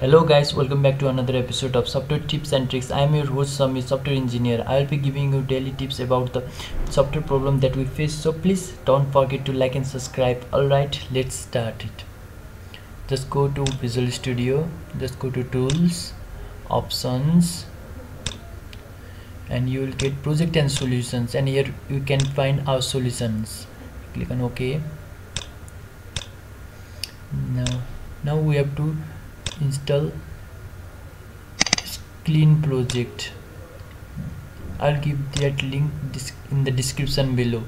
Hello guys, welcome back to another episode of Software Tips and Tricks. I am your host Sami, software engineer. I will be giving you daily tips about the software problem that we face. So please don't forget to like and subscribe. Alright, let's start it. Just go to Visual Studio, just go to Tools, Options, and you will get Project and Solutions. And here you can find our solutions. Click on OK. Now, now we have to install clean project. I'll give that link in the description below.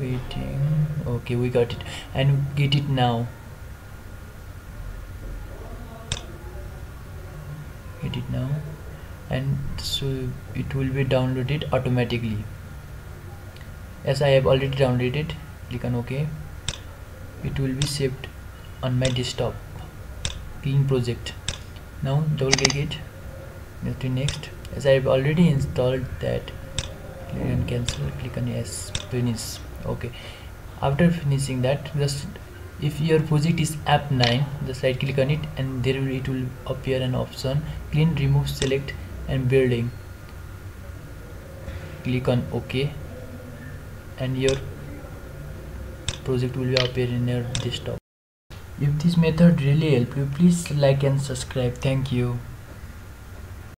Waiting. Okay we got it. And get it now. Get it now and so it will be downloaded automatically. As I have already downloaded click on OK. It will be saved on my desktop clean project. Now double click it. To next. As I have already installed that click on cancel click on yes finish. Okay after finishing that just if your project is app 9 just right click on it and there it will appear an option clean remove select and building. Click on ok. And your project will be appear in your desktop. If this method really help you please like and subscribe. Thank you